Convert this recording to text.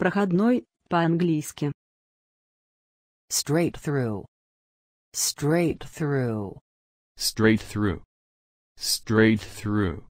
Проходной, по-английски. Straight through. Straight through. Straight through. Straight through.